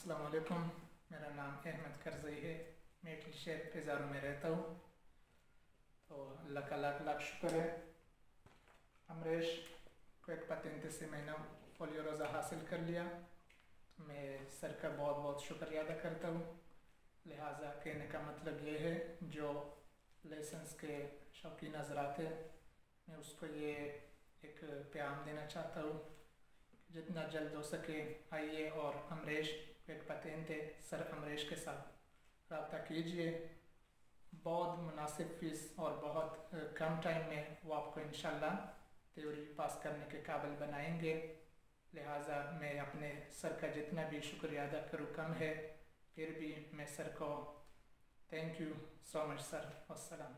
अस्सलाम मेरा नाम अहमद करजई है। मैं इटली शहर पेजारो में रहता हूँ। तो अल्लाह का लाख लाख शुक्र है। अमरेश को एक पतेंते से मैंने फोलियो रोज़ा हासिल कर लिया। तो मैं सर का बहुत बहुत शुक्रिया अदा करता हूँ। लिहाजा कहने का मतलब ये है, जो लेसन्स के शौकीन हजरात हैं, मैं उसको ये एक प्याम देना चाहता हूँ। जितना जल्द हो सके आइए और अमरीश, एक पतेन थे, सर अमरीश के साथ। रबता कीजिए। बहुत मुनासिब फ़ीस और बहुत कम टाइम में वो आपको इन त्योरी पास करने के काबिल बनाएँगे। लिहाजा मैं अपने सर का जितना भी शुक्रिया अदा करूँ कम है, फिर भी मैं सर को thank you so much sir अस्सलाम।